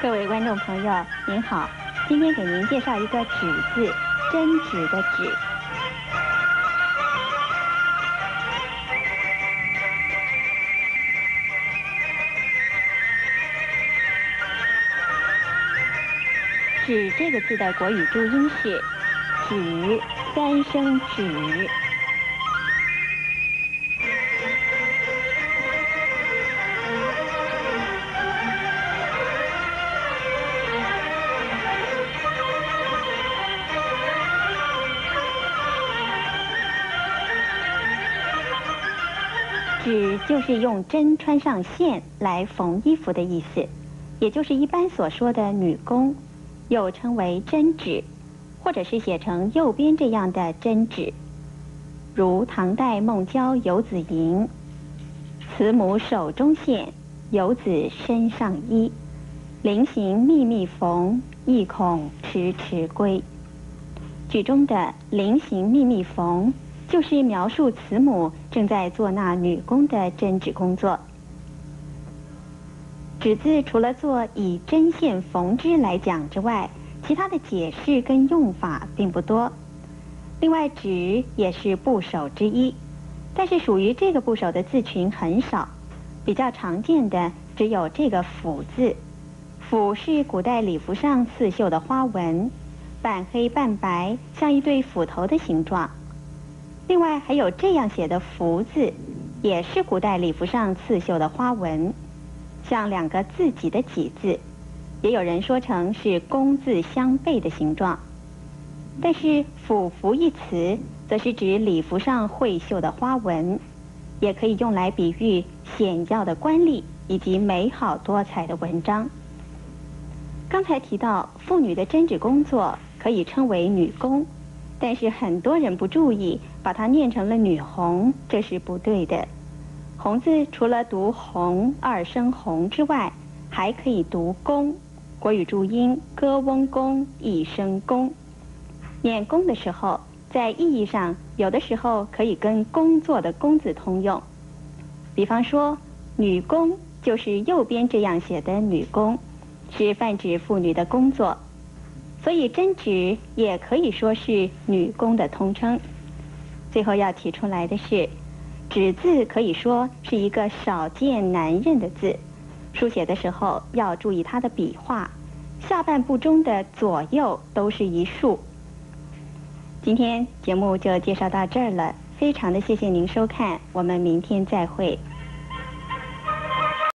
各位观众朋友，您好，今天给您介绍一个“纸”字，真纸的“纸”。纸这个字的国语注音是“纸”，三声“纸”。指就是用针穿上线来缝衣服的意思，也就是一般所说的女工，又称为针指，或者是写成右边这样的针指。如唐代孟郊《游子吟》：“慈母手中线，游子身上衣。临行密密缝，意恐迟迟归。”剧中的“临行密密缝”。就是描述慈母正在做那女工的针织工作。纸字除了做以针线缝织来讲之外，其他的解释跟用法并不多。另外，纸也是部首之一，但是属于这个部首的字群很少，比较常见的只有这个“斧”字。斧是古代礼服上刺绣的花纹，半黑半白，像一对斧头的形状。另外还有这样写的“福”字，也是古代礼服上刺绣的花纹，像两个自己的“己”字，也有人说成是工字相背的形状。但是“府服”一词，则是指礼服上绘绣的花纹，也可以用来比喻显要的官吏以及美好多彩的文章。刚才提到妇女的针织工作可以称为女工。但是很多人不注意，把它念成了女红，这是不对的。红字除了读红二声红之外，还可以读工。国语注音歌翁工一声工，念工的时候，在意义上有的时候可以跟工作的工字通用。比方说，女工就是右边这样写的女工，是泛指妇女的工作。所以针指也可以说是女工的通称。最后要提出来的是，指字可以说是一个少见难认的字，书写的时候要注意它的笔画，下半部中的左右都是一竖。今天节目就介绍到这儿了，非常的谢谢您收看，我们明天再会。